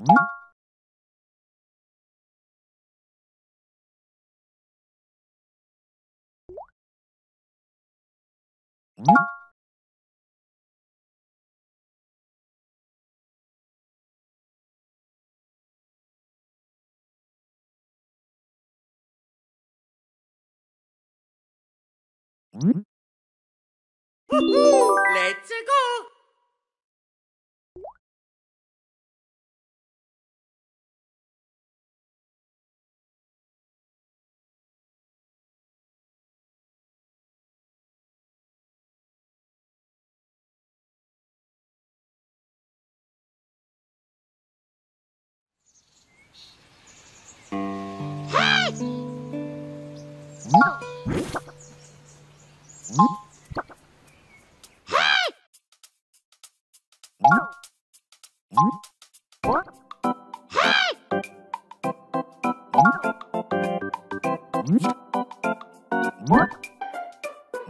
Let's go! What?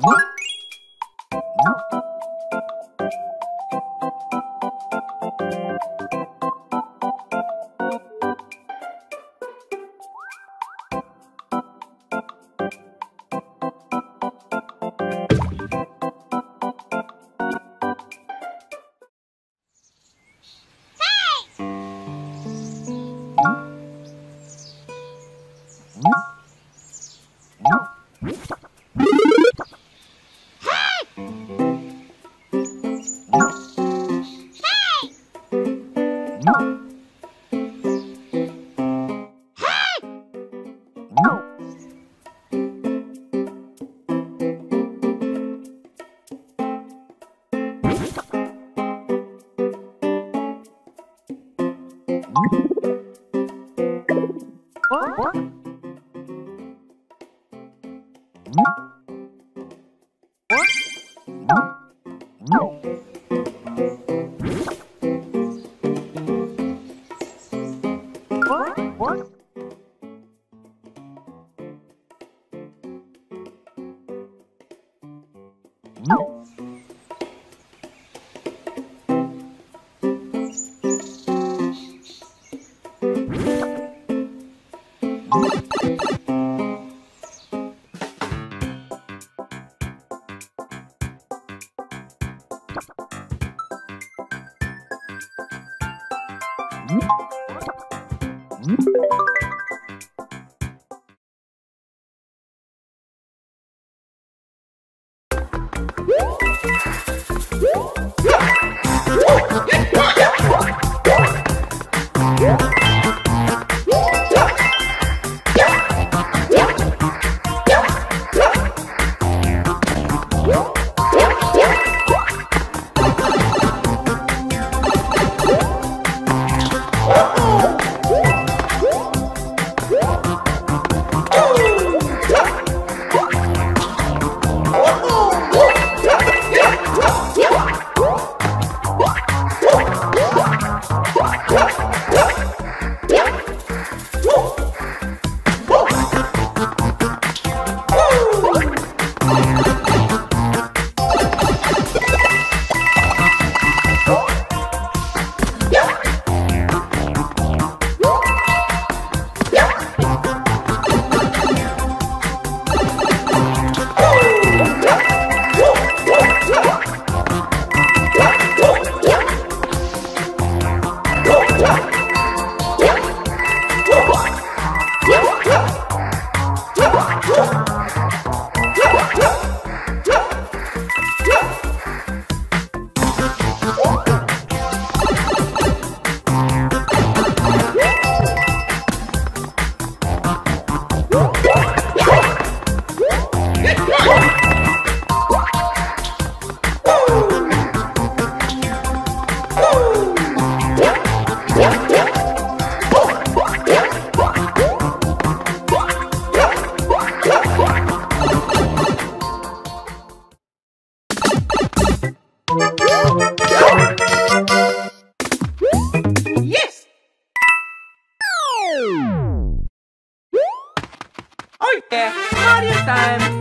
What? 응? Oh. Mm-hmm. Yes! Oh yeah, Mario time!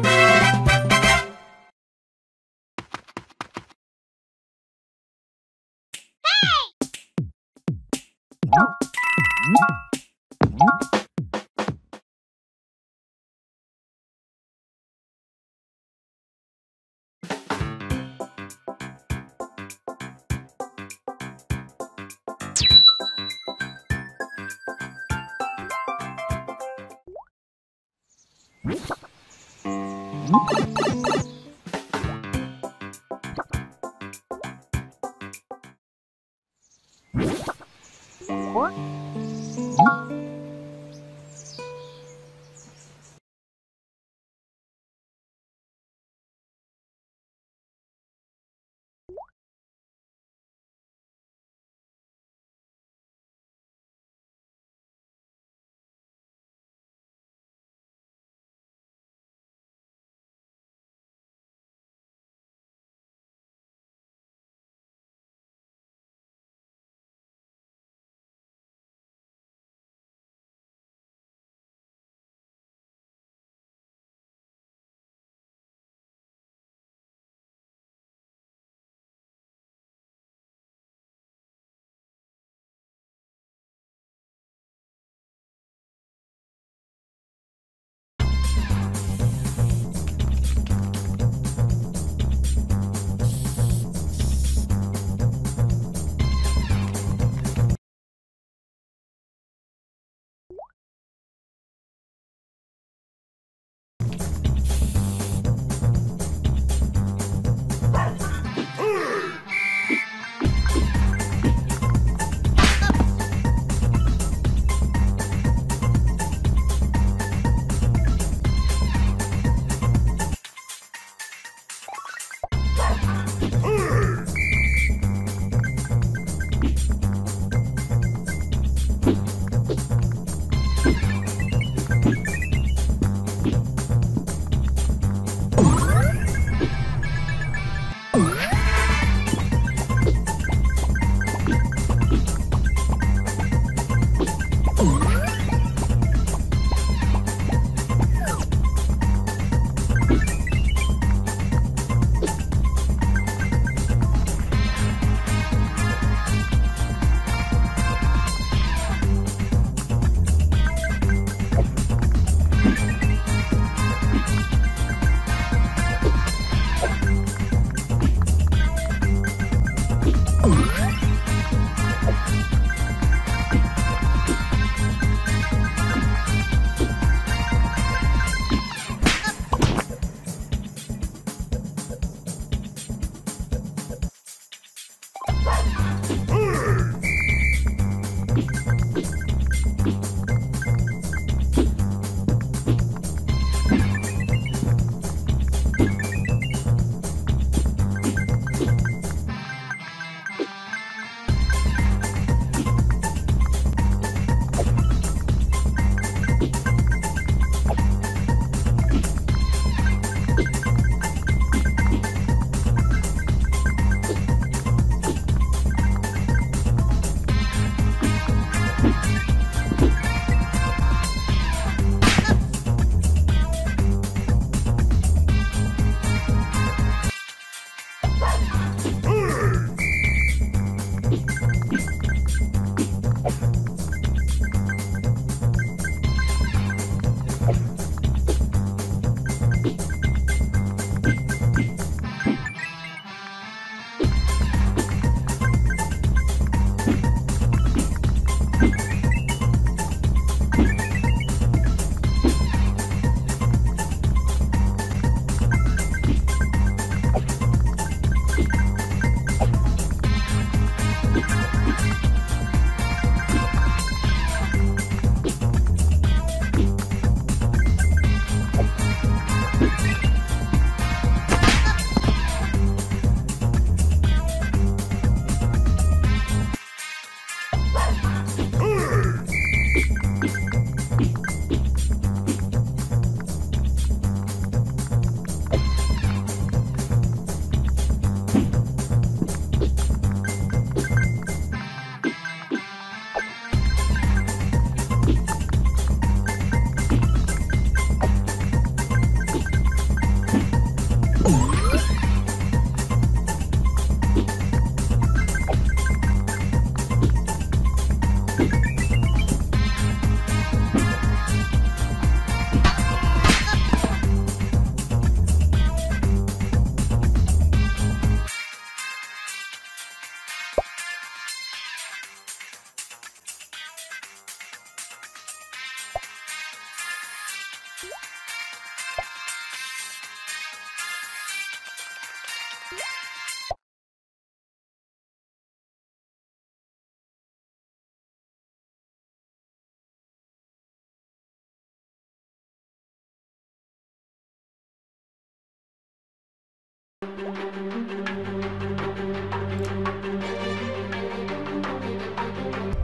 Mm-hmm.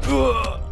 Ugh!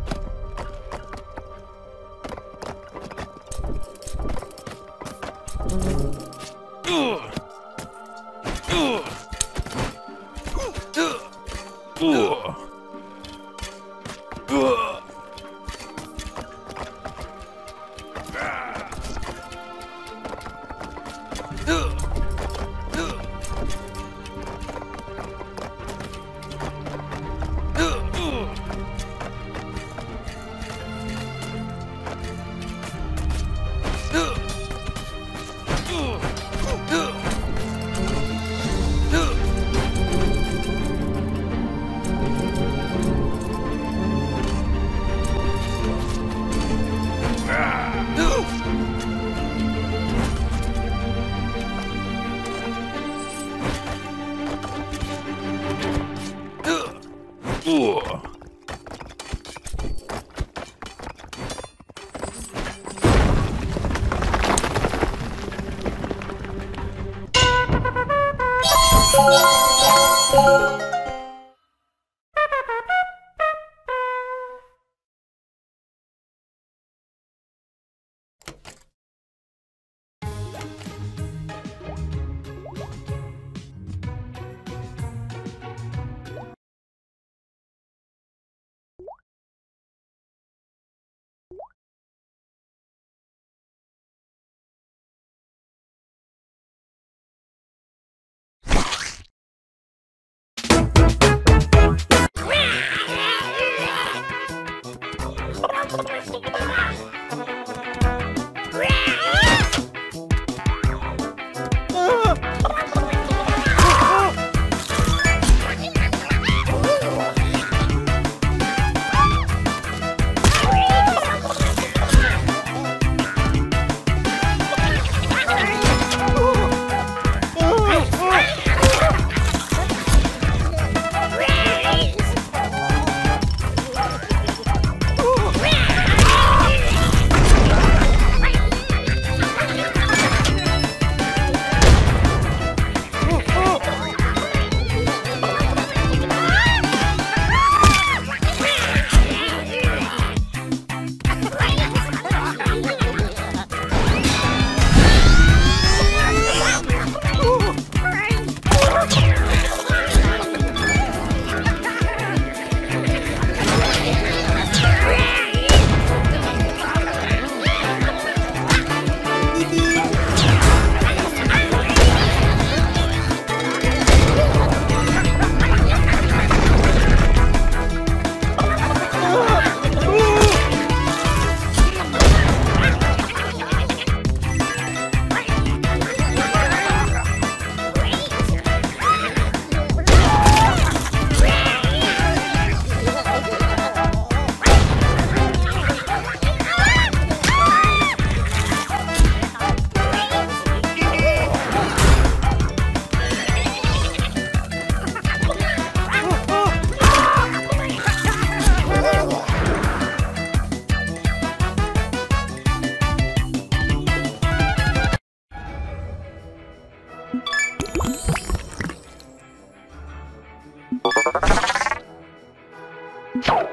you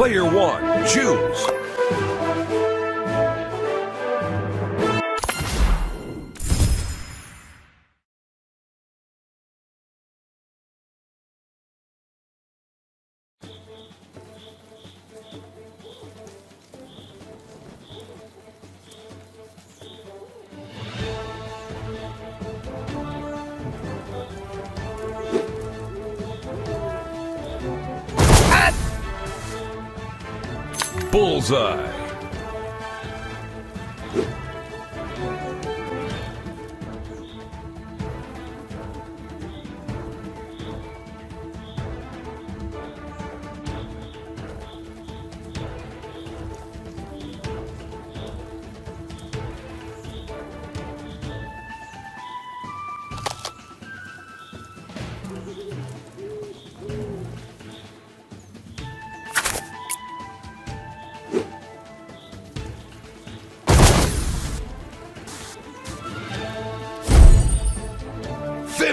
Player one, choose. Bullseye.